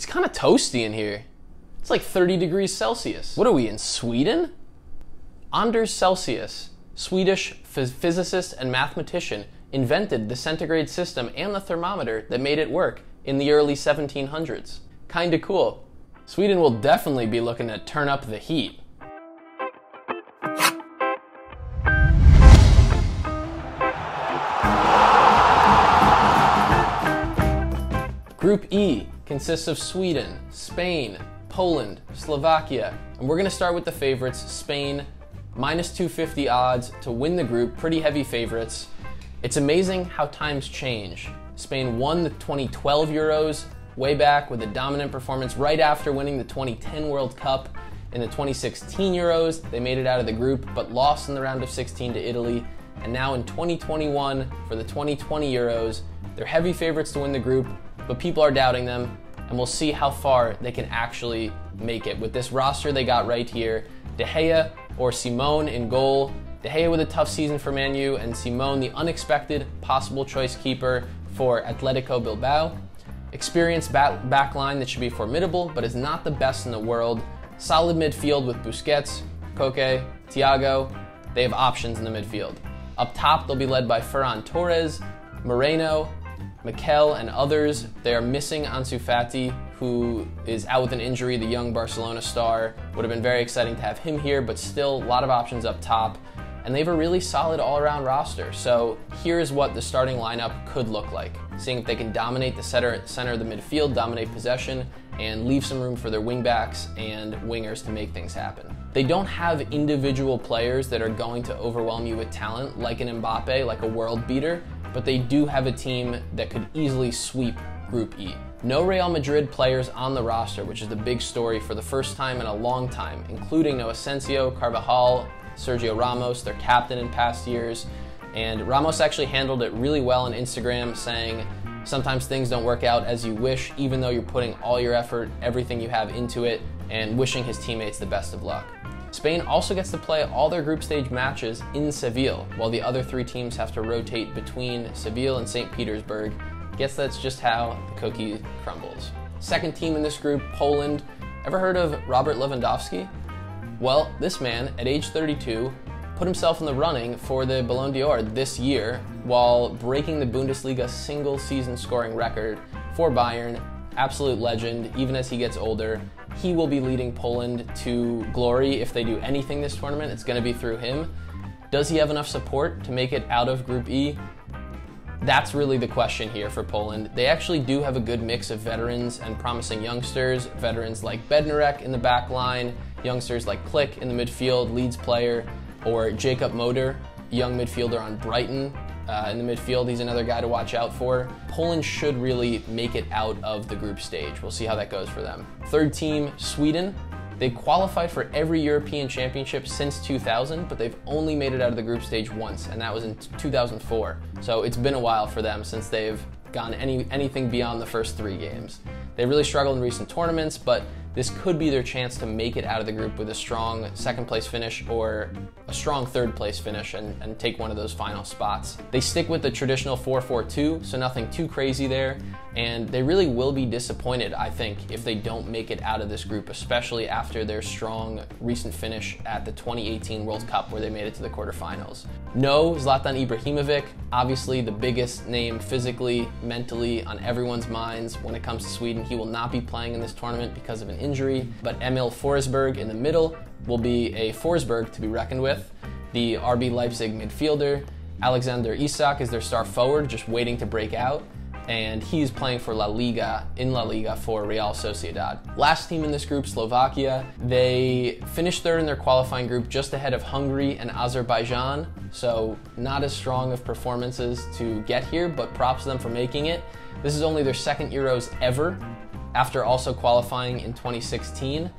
It's kind of toasty in here. It's like 30 degrees Celsius. What are we in Sweden? Anders Celsius, Swedish phys- physicist and mathematician, invented the centigrade system and the thermometer that made it work in the early 1700s. Kinda cool. Sweden will definitely be looking to turn up the heat. Group E consists of Sweden, Spain, Poland, Slovakia, and we're gonna start with the favorites Spain, minus 250 odds to win the group, pretty heavy favorites. It's amazing how times change. Spain won the 2012 Euros way back with a dominant performance right after winning the 2010 World Cup. In the 2016 Euros, they made it out of the group but lost in the round of 16 to Italy. And now in 2021, for the 2020 Euros, they're heavy favorites to win the group, but people are doubting them, and we'll see how far they can actually make it. With this roster they got right here, De Gea or Simón in goal. De Gea with a tough season for Man U, and Simón the unexpected possible choice keeper for Atletico Bilbao. Experienced back, back line that should be formidable, but is not the best in the world. Solid midfield with Busquets, Koke, Thiago. They have options in the midfield. Up top, they'll be led by Ferran Torres, Moreno, Mikel, and others. They are missing Ansu Fati, who is out with an injury, the young Barcelona star. Would have been very exciting to have him here, but still a lot of options up top. And they have a really solid all around roster. So here's what the starting lineup could look like. Seeing if they can dominate the center, center of the midfield, dominate possession, and leave some room for their wingbacks and wingers to make things happen. They don't have individual players that are going to overwhelm you with talent like an Mbappe, like a world beater, but they do have a team that could easily sweep Group E. No Real Madrid players on the roster, which is the big story for the first time in a long time, including no Asensio, Carvajal, Sergio Ramos, their captain in past years. And Ramos actually handled it really well on Instagram, saying, Sometimes things don't work out as you wish, even though you're putting all your effort, everything you have into it, and wishing his teammates the best of luck. Spain also gets to play all their group stage matches in Seville, while the other three teams have to rotate between Seville and St. Petersburg. Guess that's just how the cookie crumbles. Second team in this group, Poland. Ever heard of Robert Lewandowski? Well, this man, at age 32, put himself in the running for the Ballon d'Or this year while breaking the Bundesliga single season scoring record for Bayern. Absolute legend, even as he gets older. He will be leading Poland to glory if they do anything this tournament. It's going to be through him. Does he have enough support to make it out of Group E? That's really the question here for Poland. They actually do have a good mix of veterans and promising youngsters. Veterans like Bednarek in the back line, youngsters like Klich in the midfield, Leeds player, or Jakub Moder, young midfielder on Brighton. Uh, in the midfield, he's another guy to watch out for. Poland should really make it out of the group stage. We'll see how that goes for them. Third team, Sweden. They qualified for every European championship since 2000, but they've only made it out of the group stage once, and that was in 2004. So it's been a while for them since they've gone any anything beyond the first three games. They really struggled in recent tournaments, but this could be their chance to make it out of the group with a strong second place finish or a strong third place finish and, and take one of those final spots. They stick with the traditional 4 4 2, so nothing too crazy there. And they really will be disappointed, I think, if they don't make it out of this group, especially after their strong recent finish at the 2018 World Cup where they made it to the quarterfinals. No, Zlatan Ibrahimovic, obviously the biggest name physically, mentally on everyone's minds when it comes to Sweden. He will not be playing in this tournament because of an injury, but Emil Forsberg in the middle will be a Forsberg to be reckoned with. The RB Leipzig midfielder, Alexander Isak is their star forward, just waiting to break out and he's playing for La Liga in La Liga for Real Sociedad. Last team in this group, Slovakia, they finished third in their qualifying group just ahead of Hungary and Azerbaijan, so not as strong of performances to get here, but props to them for making it. This is only their second Euros ever, after also qualifying in 2016.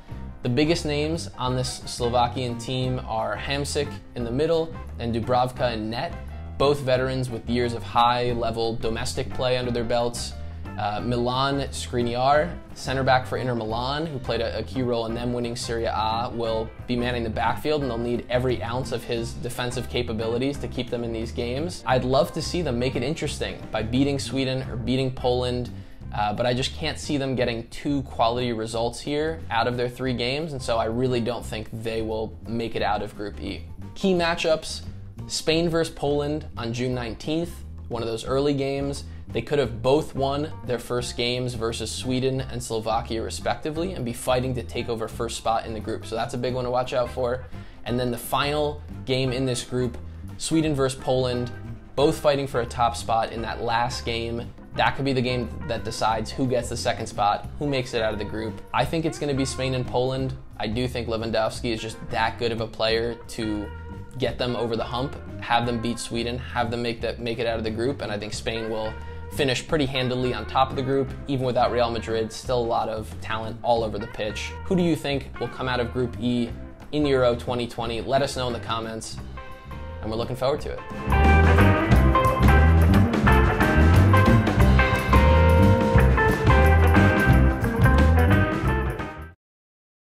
The biggest names on this Slovakian team are Hamsik in the middle and Dubravka in net both veterans with years of high level domestic play under their belts. Uh, Milan Skriniar, center back for Inter Milan, who played a, a, key role in them winning Serie A, will be manning the backfield and they'll need every ounce of his defensive capabilities to keep them in these games. I'd love to see them make it interesting by beating Sweden or beating Poland Uh, but I just can't see them getting two quality results here out of their three games, and so I really don't think they will make it out of Group E. Key matchups Spain versus Poland on June 19th, one of those early games. They could have both won their first games versus Sweden and Slovakia, respectively, and be fighting to take over first spot in the group. So that's a big one to watch out for. And then the final game in this group Sweden versus Poland, both fighting for a top spot in that last game that could be the game that decides who gets the second spot, who makes it out of the group. I think it's going to be Spain and Poland. I do think Lewandowski is just that good of a player to get them over the hump, have them beat Sweden, have them make that make it out of the group, and I think Spain will finish pretty handily on top of the group, even without Real Madrid. Still a lot of talent all over the pitch. Who do you think will come out of Group E in Euro 2020? Let us know in the comments, and we're looking forward to it.